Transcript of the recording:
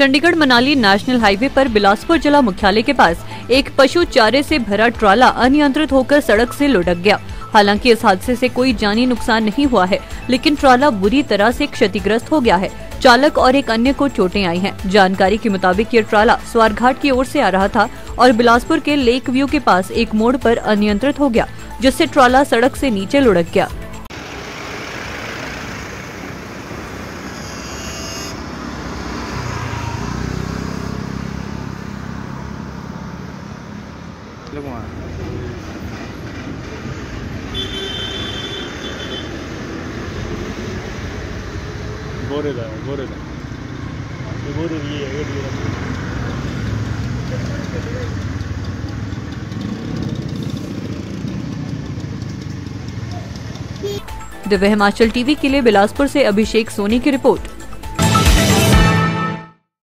Chandigarh Manali national highway पर बिलासपुर जिला मुख्यालय के पास एक पशु चारे से भरा ट्राला अनियंत्रित होकर सड़क से लुढ़क गया। हालाँकि इस हादसे से कोई जानी नुकसान नहीं हुआ है, लेकिन ट्राला बुरी तरह से क्षतिग्रस्त हो गया है। चालक और एक अन्य को चोटें आई हैं। जानकारी के मुताबिक ये ट्राला स्वारघाट की ओर से आ रहा था और बिलासपुर के लेक व्यू के पास एक मोड़ पर अनियंत्रित हो गया, जिससे ट्राला सड़क से नीचे लुढ़क गया। Look लोग वहाँ। बोरे दा बोरे दा ये बोरे ये है ये। दिव्य हिमाचल टीवी के लिए बिलासपुर से अभिषेक सोनी की रिपोर्ट।